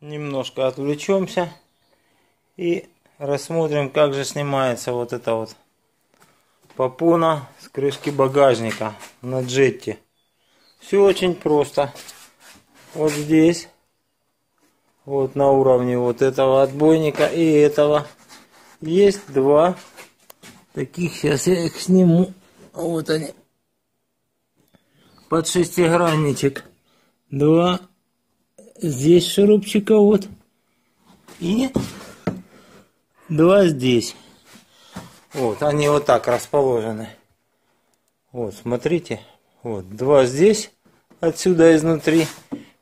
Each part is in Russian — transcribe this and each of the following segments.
немножко отвлечемся и рассмотрим, как же снимается вот это вот попона с крышки багажника на джетте. Все очень просто. Вот здесь, вот на уровне вот этого отбойника и этого, есть два таких, сейчас я их сниму. Вот они. Под шестигранничек. Два здесь шурупчика вот. И два здесь. Вот, они вот так расположены. Вот, смотрите. Вот, два здесь, отсюда изнутри.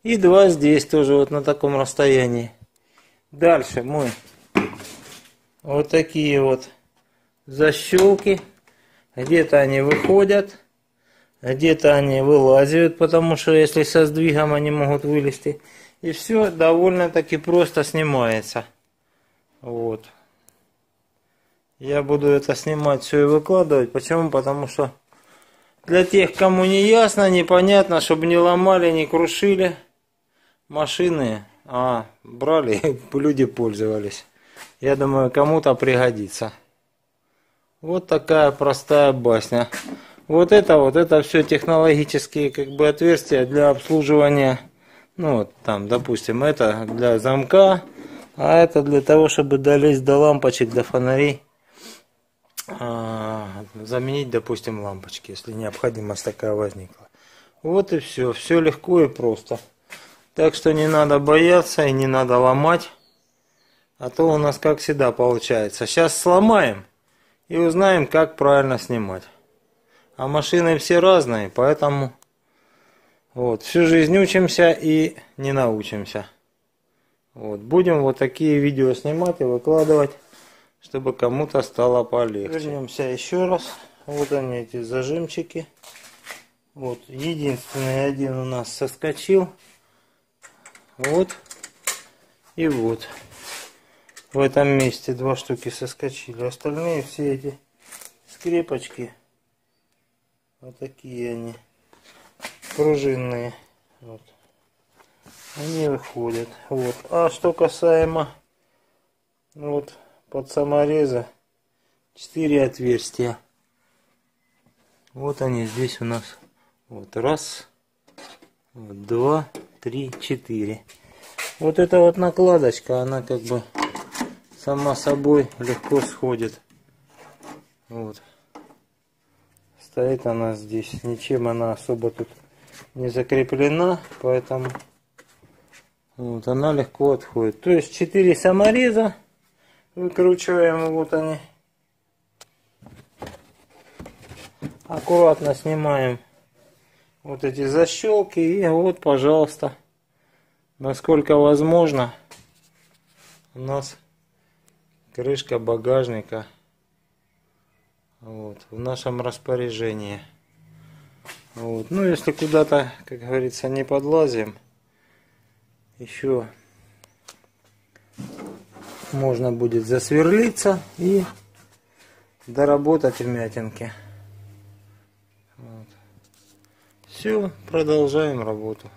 И два здесь тоже вот на таком расстоянии. Дальше мы вот такие вот защелки. Где-то они выходят, где-то они вылазят, потому что если со сдвигом они могут вылезти. И все довольно-таки просто снимается. Вот. Я буду это снимать все и выкладывать. Почему? Потому что для тех, кому не ясно, непонятно, чтобы не ломали, не крушили машины, а брали, люди пользовались. Я думаю, кому-то пригодится. Вот такая простая басня. Вот это вот, это все технологические как бы отверстия для обслуживания ну вот там, допустим, это для замка, а это для того, чтобы долезть до лампочек, до фонарей. А, заменить, допустим, лампочки, если необходимость такая возникла. Вот и все. Все легко и просто. Так что не надо бояться и не надо ломать. А то у нас, как всегда, получается. Сейчас сломаем и узнаем, как правильно снимать. А машины все разные, поэтому вот, всю жизнь учимся и не научимся. Вот, будем вот такие видео снимать и выкладывать, чтобы кому-то стало полегче. Вернемся еще раз. Вот они, эти зажимчики. Вот, единственный один у нас соскочил. Вот. И вот. В этом месте два штуки соскочили. Остальные все эти скрепочки. Вот такие они пружинные. Вот. Они выходят. Вот. А что касаемо вот под самореза 4 отверстия. Вот они здесь у нас. Вот раз, два, три, четыре. Вот эта вот накладочка, она как бы сама собой легко сходит. Вот. Стоит она здесь. Ничем она особо тут не закреплена, поэтому вот она легко отходит. То есть 4 самореза выкручиваем, вот они. Аккуратно снимаем вот эти защелки и вот, пожалуйста, насколько возможно, у нас крышка багажника вот, в нашем распоряжении. Вот. Ну, если куда-то, как говорится, не подлазим, еще можно будет засверлиться и доработать вмятинки. Вот. Все, продолжаем работу.